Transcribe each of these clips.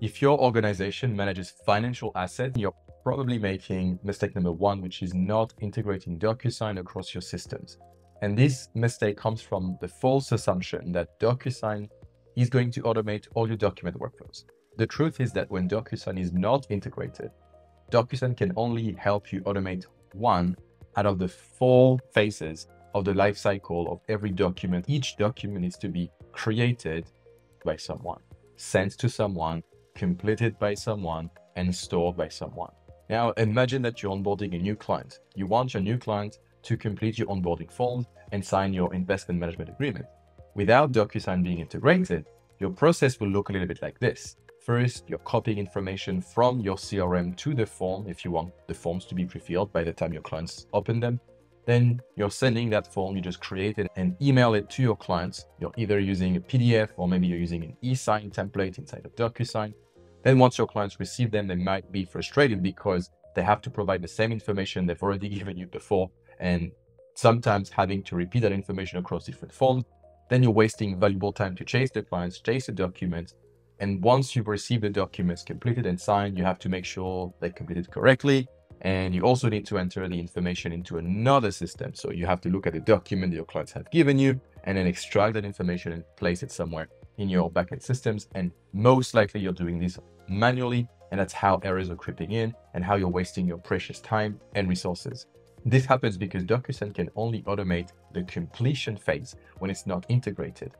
If your organization manages financial assets, you're probably making mistake number one, which is not integrating DocuSign across your systems. And this mistake comes from the false assumption that DocuSign is going to automate all your document workflows. The truth is that when DocuSign is not integrated, DocuSign can only help you automate one out of the four phases of the life cycle of every document. Each document needs to be created by someone, sent to someone, completed by someone, and stored by someone. Now, imagine that you're onboarding a new client. You want your new client to complete your onboarding form and sign your investment management agreement. Without DocuSign being integrated, your process will look a little bit like this. First, you're copying information from your CRM to the form if you want the forms to be pre-filled by the time your clients open them. Then you're sending that form you just created and email it to your clients. You're either using a PDF or maybe you're using an e-sign template inside of DocuSign. Then once your clients receive them, they might be frustrated because they have to provide the same information they've already given you before and sometimes having to repeat that information across different forms. Then you're wasting valuable time to chase the clients, chase the documents, and once you've received the documents completed and signed, you have to make sure they completed correctly. And you also need to enter the information into another system. So you have to look at the document that your clients have given you and then extract that information and place it somewhere in your backend systems. And most likely you're doing this manually. And that's how errors are creeping in and how you're wasting your precious time and resources. This happens because DocuSign can only automate the completion phase when it's not integrated.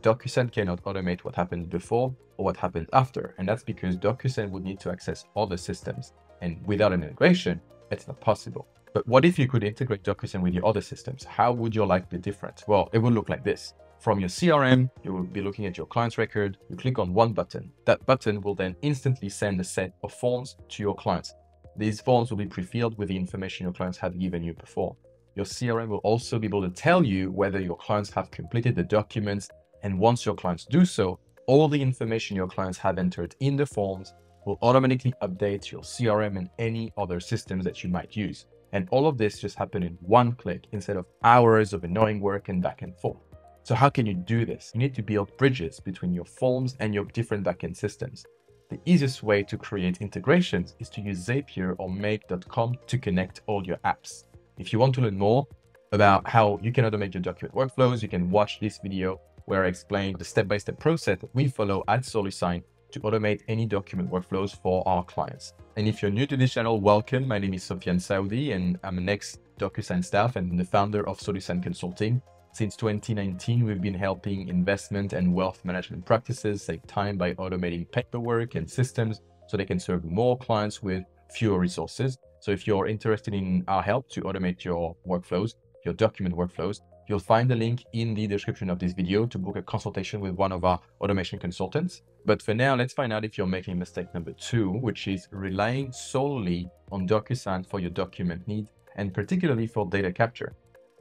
DocuSign cannot automate what happened before or what happened after, and that's because DocuSign would need to access other systems, and without an integration, it's not possible. But what if you could integrate DocuSign with your other systems? How would your life be different? Well, it would look like this. From your CRM, you will be looking at your client's record. You click on one button. That button will then instantly send a set of forms to your clients. These forms will be pre-filled with the information your clients have given you before. Your CRM will also be able to tell you whether your clients have completed the documents and once your clients do so, all the information your clients have entered in the forms will automatically update your CRM and any other systems that you might use. And all of this just happen in one click instead of hours of annoying work and back and forth. So how can you do this? You need to build bridges between your forms and your different backend systems. The easiest way to create integrations is to use Zapier or Make.com to connect all your apps. If you want to learn more about how you can automate your document workflows, you can watch this video where I explain the step-by-step process that we follow at Solusign to automate any document workflows for our clients. And if you're new to this channel, welcome. My name is Sofian Saudi and I'm an ex-DocuSign staff and the founder of Solusign Consulting. Since 2019, we've been helping investment and wealth management practices save time by automating paperwork and systems so they can serve more clients with fewer resources. So if you're interested in our help to automate your workflows, your document workflows, You'll find the link in the description of this video to book a consultation with one of our automation consultants. But for now, let's find out if you're making mistake number two, which is relying solely on DocuSign for your document needs and particularly for data capture.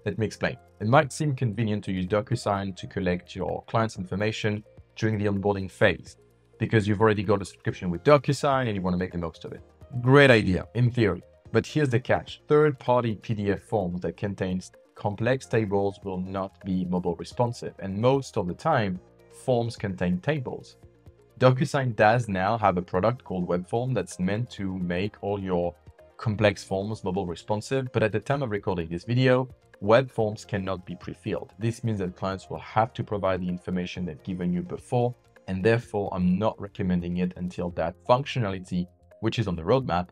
Let me explain. It might seem convenient to use DocuSign to collect your client's information during the onboarding phase because you've already got a subscription with DocuSign and you want to make the most of it. Great idea in theory. But here's the catch. Third-party PDF forms that contains complex tables will not be mobile responsive, and most of the time, forms contain tables. DocuSign does now have a product called WebForm that's meant to make all your complex forms mobile responsive, but at the time of recording this video, web forms cannot be pre-filled. This means that clients will have to provide the information they've given you before, and therefore I'm not recommending it until that functionality, which is on the roadmap,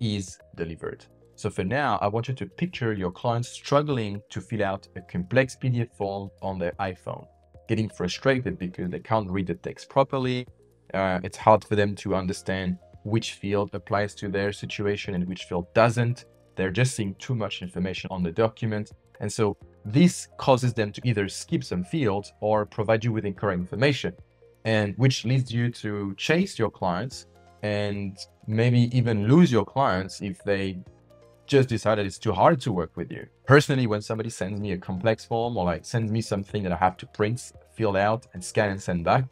is delivered. So for now, I want you to picture your clients struggling to fill out a complex PDF form on their iPhone, getting frustrated because they can't read the text properly. Uh, it's hard for them to understand which field applies to their situation and which field doesn't. They're just seeing too much information on the document. And so this causes them to either skip some fields or provide you with incorrect information, and which leads you to chase your clients and maybe even lose your clients if they just decided it's too hard to work with you. Personally, when somebody sends me a complex form or like sends me something that I have to print, fill out and scan and send back,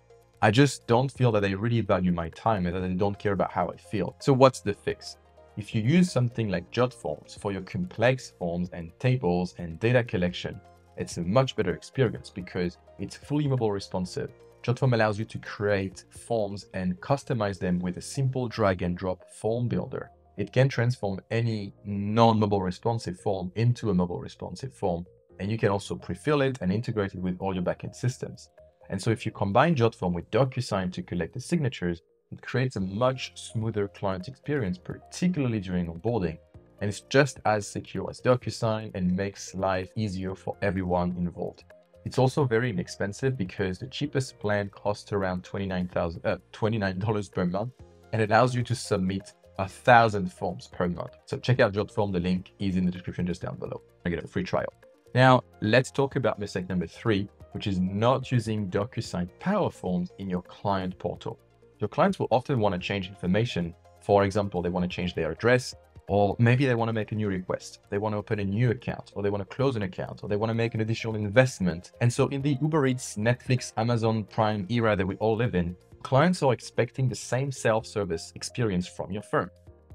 I just don't feel that they really value my time and that they don't care about how I feel. So what's the fix? If you use something like JotForms for your complex forms and tables and data collection, it's a much better experience because it's fully mobile responsive. JotForm allows you to create forms and customize them with a simple drag and drop form builder. It can transform any non-mobile responsive form into a mobile responsive form. And you can also pre-fill it and integrate it with all your backend systems. And so if you combine JotForm with DocuSign to collect the signatures, it creates a much smoother client experience, particularly during onboarding. And it's just as secure as DocuSign and makes life easier for everyone involved. It's also very inexpensive because the cheapest plan costs around $29, uh, $29 per month and allows you to submit a thousand forms per month. So check out JotForm. The link is in the description just down below. I get a free trial. Now, let's talk about mistake number three, which is not using DocuSign Power Forms in your client portal. Your clients will often want to change information. For example, they want to change their address, or maybe they want to make a new request. They want to open a new account, or they want to close an account, or they want to make an additional investment. And so in the Uber Eats, Netflix, Amazon Prime era that we all live in, clients are expecting the same self-service experience from your firm.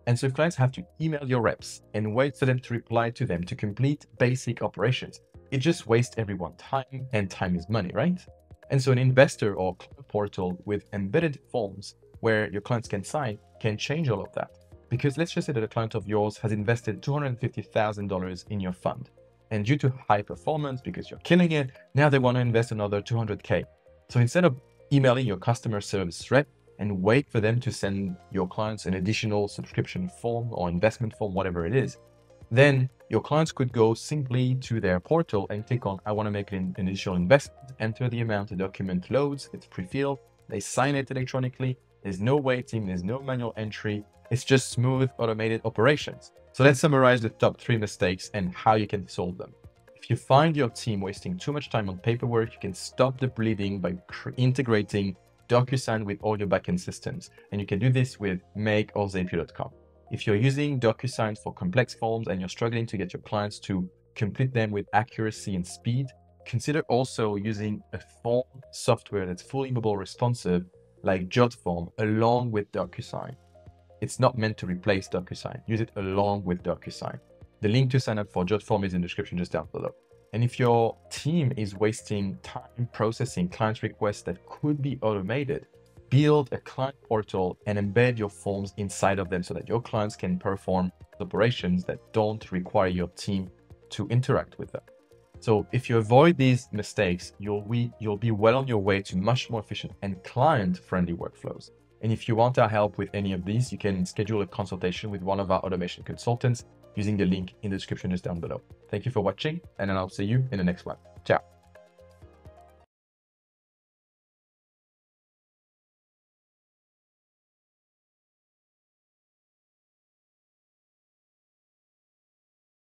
And so clients have to email your reps and wait for them to reply to them to complete basic operations. It just wastes everyone time and time is money, right? And so an investor or portal with embedded forms where your clients can sign can change all of that. Because let's just say that a client of yours has invested $250,000 in your fund. And due to high performance, because you're killing it, now they want to invest another 200K. So instead of emailing your customer service rep and wait for them to send your clients an additional subscription form or investment form, whatever it is, then your clients could go simply to their portal and click on, I want to make an initial investment, enter the amount, the document loads, it's pre-filled, they sign it electronically, there's no waiting, there's no manual entry, it's just smooth automated operations. So let's summarize the top three mistakes and how you can solve them. If you find your team wasting too much time on paperwork, you can stop the bleeding by integrating DocuSign with all your backend systems. And you can do this with Make. If you're using DocuSign for complex forms and you're struggling to get your clients to complete them with accuracy and speed, consider also using a form software that's fully mobile responsive like JotForm along with DocuSign. It's not meant to replace DocuSign. Use it along with DocuSign. The link to sign up for JotForm is in the description just down below. And if your team is wasting time processing client requests that could be automated, build a client portal and embed your forms inside of them so that your clients can perform operations that don't require your team to interact with them. So if you avoid these mistakes, you'll, you'll be well on your way to much more efficient and client-friendly workflows. And if you want our help with any of these, you can schedule a consultation with one of our automation consultants using the link in the description just down below. Thank you for watching, and I'll see you in the next one. Ciao.